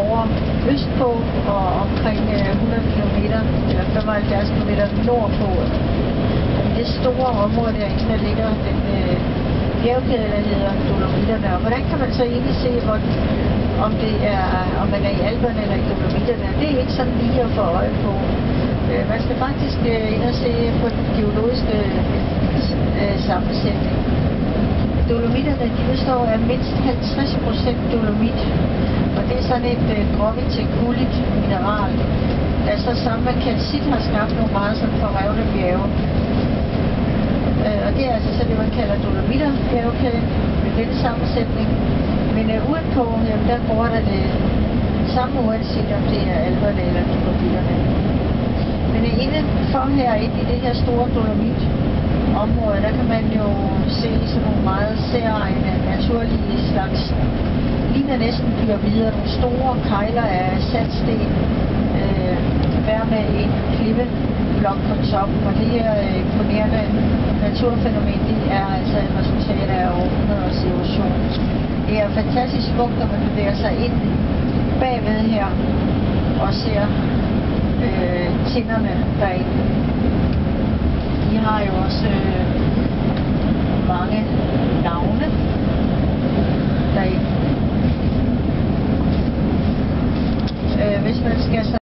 over østpå og omkring øh, 100 km, eller 75 km nordpå. I det store område derinde, der ligger den øh, bjergkæde, der hedder Dolomiterne. Og hvordan kan man så egentlig se, hvor, om, det er, om man er i Alperne eller i Dolomiterne? Det er ikke sådan lige at få øje på. Øh, man skal faktisk øh, ind og se på den geologiske øh, sammensætning. Dolomiterne de består af mindst 50% dolomit, sådan et øh, gråligt til gulligt mineral, der så sammen med kalcit har skabt nogle meget sådan forrevne bjerge. Øh, og det er altså så det, man kalder dolomitter bjergkæde med den sammensætning. Men øh, udenpå, jamen, der bruger der det samme uanset om det er alberne eller dolomitterne. Men øh, indenfor her, i det her store dolomit, område, der kan man jo se sådan nogle meget særegne, naturlige slags, ligner næsten pyramider, nogle store kejler af sandsten, øh, hver med en klippeblok på toppen, og det her øh, imponerende naturfænomen, det er altså et resultat af århundreders erosion. Det er fantastisk smukt, når man bevæger sig ind bagved her og ser øh, tinderne derinde. De har jo også øh, que hasta